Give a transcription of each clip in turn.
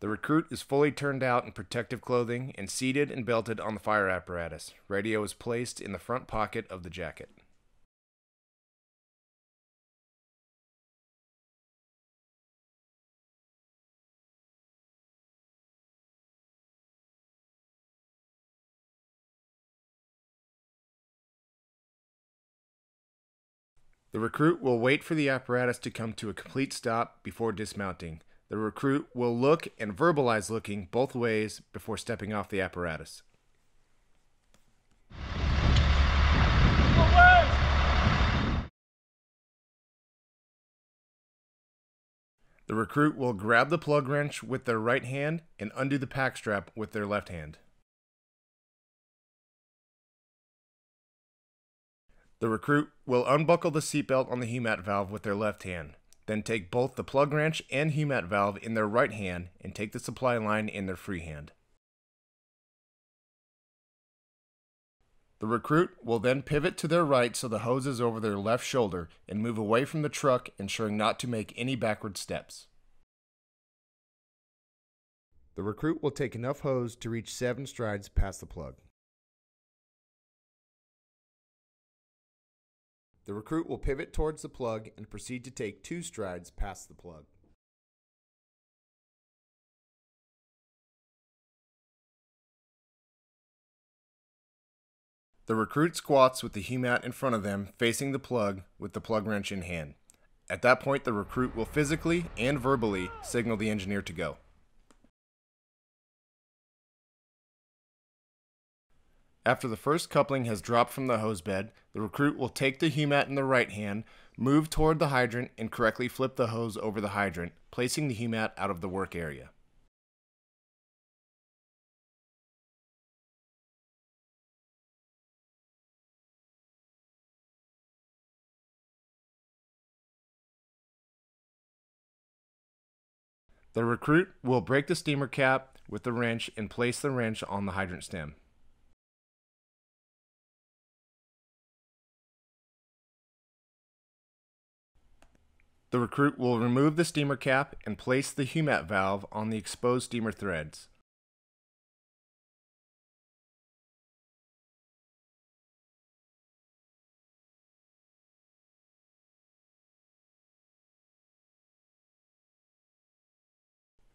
The recruit is fully turned out in protective clothing and seated and belted on the fire apparatus. Radio is placed in the front pocket of the jacket. The recruit will wait for the apparatus to come to a complete stop before dismounting. The recruit will look and verbalize looking both ways before stepping off the apparatus. The recruit will grab the plug wrench with their right hand and undo the pack strap with their left hand. The recruit will unbuckle the seatbelt on the HUMAT valve with their left hand. Then take both the plug wrench and HUMAT valve in their right hand and take the supply line in their free hand. The recruit will then pivot to their right so the hose is over their left shoulder and move away from the truck, ensuring not to make any backward steps. The recruit will take enough hose to reach seven strides past the plug. The recruit will pivot towards the plug and proceed to take two strides past the plug. The recruit squats with the HUMAT in front of them, facing the plug with the plug wrench in hand. At that point, the recruit will physically and verbally signal the engineer to go. After the first coupling has dropped from the hose bed, the recruit will take the HUMAT in the right hand, move toward the hydrant, and correctly flip the hose over the hydrant, placing the HUMAT out of the work area. The recruit will break the steamer cap with the wrench and place the wrench on the hydrant stem. The recruit will remove the steamer cap and place the HUMAT valve on the exposed steamer threads.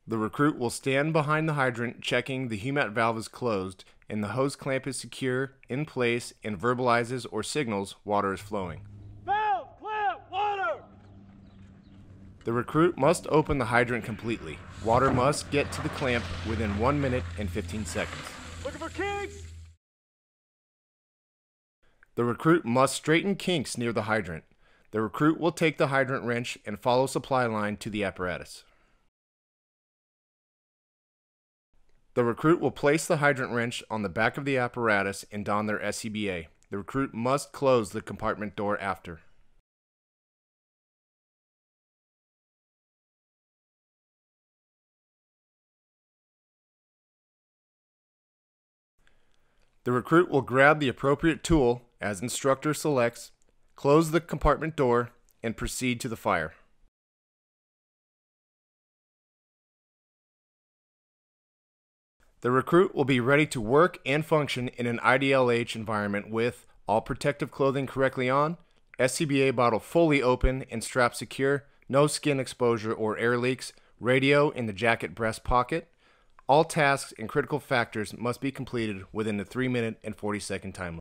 The recruit will stand behind the hydrant checking the HUMAT valve is closed and the hose clamp is secure, in place, and verbalizes or signals water is flowing. Valve, clamp, water! The recruit must open the hydrant completely. Water must get to the clamp within 1 minute and 15 seconds. Looking for kinks? The recruit must straighten kinks near the hydrant. The recruit will take the hydrant wrench and follow supply line to the apparatus. The recruit will place the hydrant wrench on the back of the apparatus and don their SCBA. The recruit must close the compartment door after. The recruit will grab the appropriate tool as instructor selects, close the compartment door, and proceed to the fire. The recruit will be ready to work and function in an IDLH environment with all protective clothing correctly on, SCBA bottle fully open and strap secure, no skin exposure or air leaks, radio in the jacket breast pocket. All tasks and critical factors must be completed within the 3 minute and 40 second time.